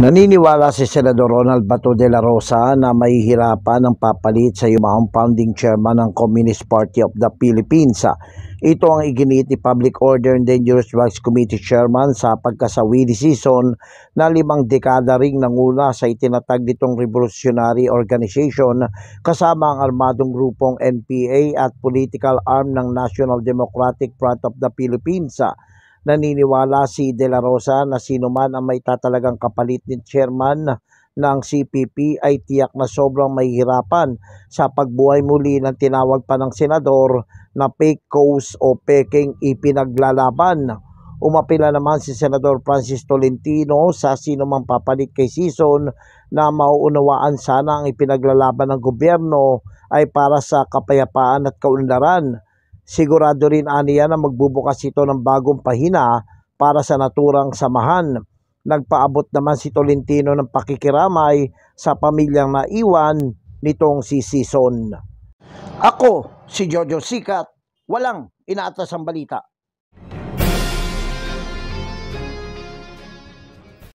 Naniniwala si Senador Ronald Bato de la Rosa na mahihirapan ang papalit sa yumahong founding chairman ng Communist Party of the Philippines. Ito ang iginit ni Public Order and Dangerous Drugs Committee Chairman sa pagkasawili season na limang dekada ring nanguna sa itinatag nitong revolutionary organization kasama ang armadong grupong NPA at political arm ng National Democratic Front of the Philippines. Naniniwala si De La Rosa na sino man ang may tatalagang kapalit ni chairman ng CPP ay tiyak na sobrang mahihirapan sa pagbuhay muli ng tinawag pa ng senador na fake cause o peking ipinaglalaban. Umapila naman si Senador Francis Tolentino sa sino mang papalit kay Sison na mauunawaan sana ang ipinaglalaban ng gobyerno ay para sa kapayapaan at kaunlaran. Sigurado rin aniya na magbubukas ito ng bagong pahina para sa naturang samahan. Nagpaabot naman si Tolentino ng pakikiramay sa pamilyang naiwan nitong si Sison. Ako, si Jojo Sikat, walang inaatas ang balita.